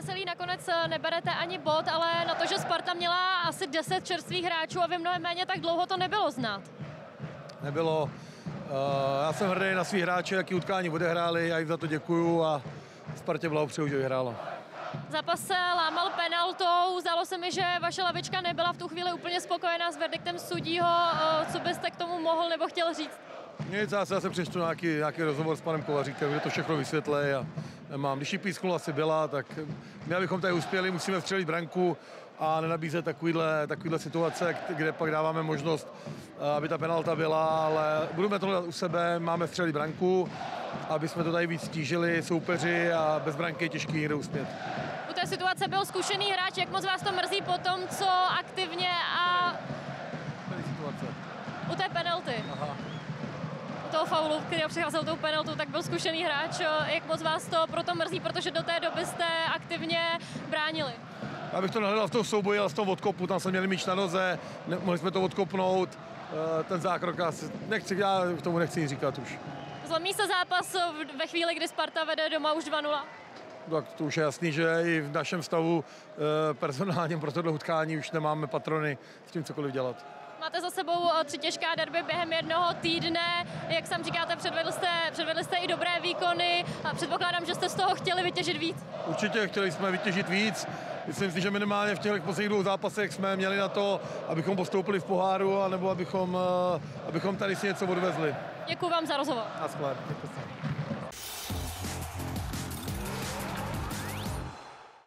veselý nakonec eh, neberete ani bod, ale na to, že Sparta měla asi 10 čerstvých hráčů a vy mnohem méně, tak dlouho to nebylo znát. Nebylo. Uh, já jsem hrdý na svý hráče, jaký utkání odehráli, já jim za to děkuju a Spartě blahopřeju, že vyhrála. Zápas se lámal penaltou, zdálo se mi, že vaše lavička nebyla v tu chvíli úplně spokojená s verdiktem sudího. Eh, Co byste k tomu mohl nebo chtěl říct? Nic, já se přečtu nějaký, nějaký rozhovor s panem Kovaříkem, kde to všechno vysvětlí a nemám. Když písknul asi byla, tak my, abychom tady uspěli, musíme vstřelit branku a nenabízet takovýhle, takovýhle situace, kde pak dáváme možnost, eh, aby ta penalta byla, ale budeme to dělat u sebe, máme vstřelit branku, aby jsme to tady víc stížili soupeři a bez branky je těžký někde uspět. U té situace byl zkušený hráč, jak moc vás to mrzí po tom, co aktivně a u té penalty, Aha. Toho faulu, který přicházel tou penaltu, tak byl zkušený hráč. Jak moc vás to proto mrzí, protože do té doby jste aktivně bránili? Já bych to nahledal v tom souboji, ale v tom odkopu, tam jsme měli míč na noze, ne, mohli jsme to odkopnout, eh, ten zákrok, asi, nechci, já k tomu nechci říkat už. Zlomí se zápas ve chvíli, kdy Sparta vede doma už 2-0? Tak to už je jasný, že i v našem stavu eh, personálním pro tohle utkání už nemáme patrony s tím cokoliv dělat. Máte za sebou eh, tři těžká derby během jednoho týdne. Jak sám říkáte, předvedl jste, předvedli jste i dobré výkony a předpokládám, že jste z toho chtěli vytěžit víc. Určitě chtěli jsme vytěžit víc. Myslím si, že minimálně v těch posledních dvou zápasech jsme měli na to, abychom postoupili v poháru, anebo abychom, eh, abychom tady si něco odvezli. Děkuji vám za rozhovor. Naschle. Děkuji.